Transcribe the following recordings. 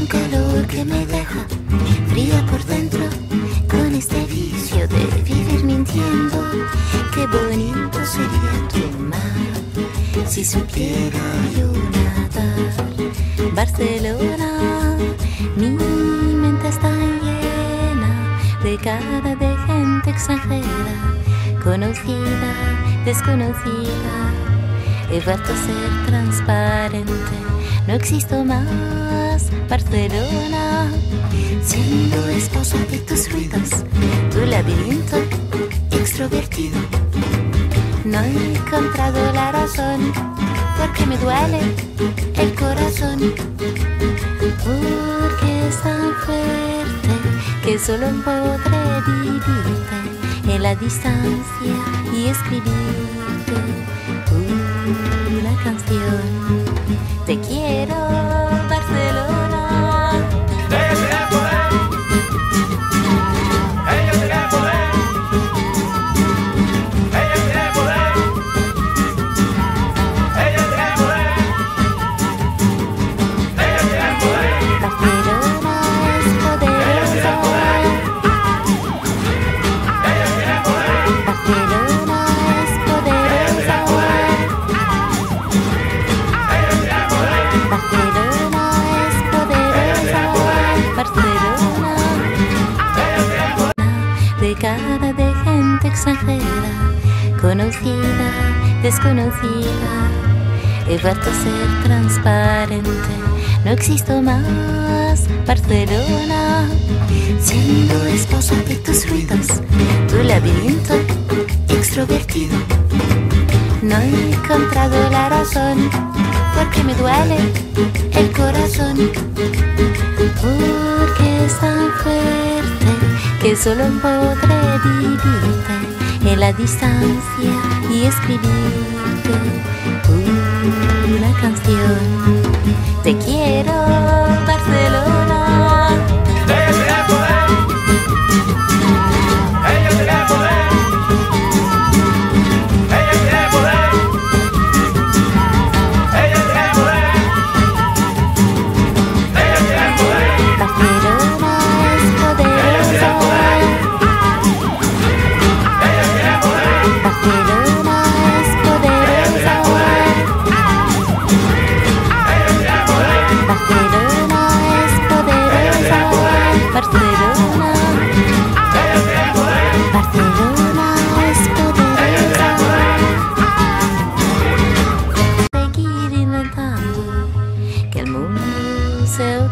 un calor que me deja fría por dentro con este vicio de vivir mintiendo. Qué bonito sería tu mar si supiera yo nadar. Barcelona, mi mente está llena de cara de gente extranjera, conocida, desconocida. He vuelto a ser transparente, no existo más. Barcelona, siendo esposa de tus ruidos, tu laberinto extrovertido. No he encontrado la razón porque me duele el corazón. Porque es tan fuerte que solo podré vivirte en la distancia y escribirte una canción. Te quiero, conocida, desconocida. He vuelto a ser transparente, no existo más. Barcelona, siendo esposa de tus ruidos, tu laberinto extrovertido. No he encontrado la razón porque me duele el corazón. Porque es tan fuerte que solo podré vivirte en la distancia y escribirte una canción. Te quiero,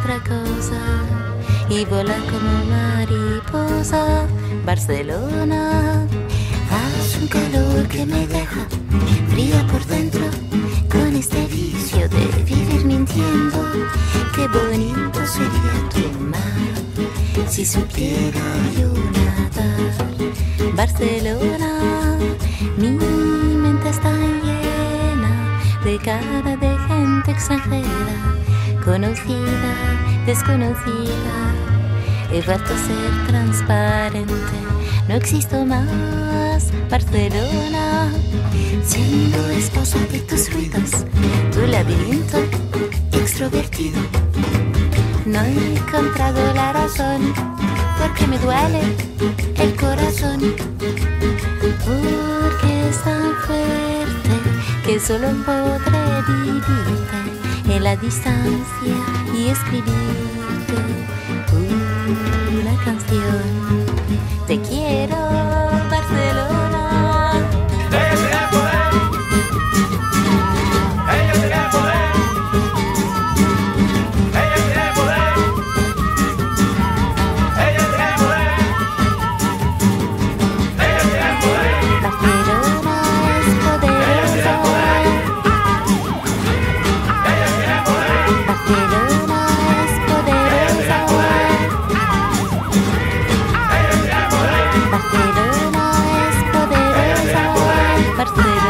otra cosa y volar como mariposa. Barcelona, hace un calor que me deja fría por dentro con este vicio de vivir mintiendo. Qué bonito sería tu mar si supiera yo nadar. Barcelona, mi mente está llena de cara de gente extranjera, conocida, desconocida. He vuelto a ser transparente, no existo más. Barcelona, siendo esposa de tus ruidos, tu laberinto extrovertido. No he encontrado la razón porque me duele el corazón. Porque es tan fuerte que solo podré vivirte la distancia y escribirte una canción. Te quiero, cárceles.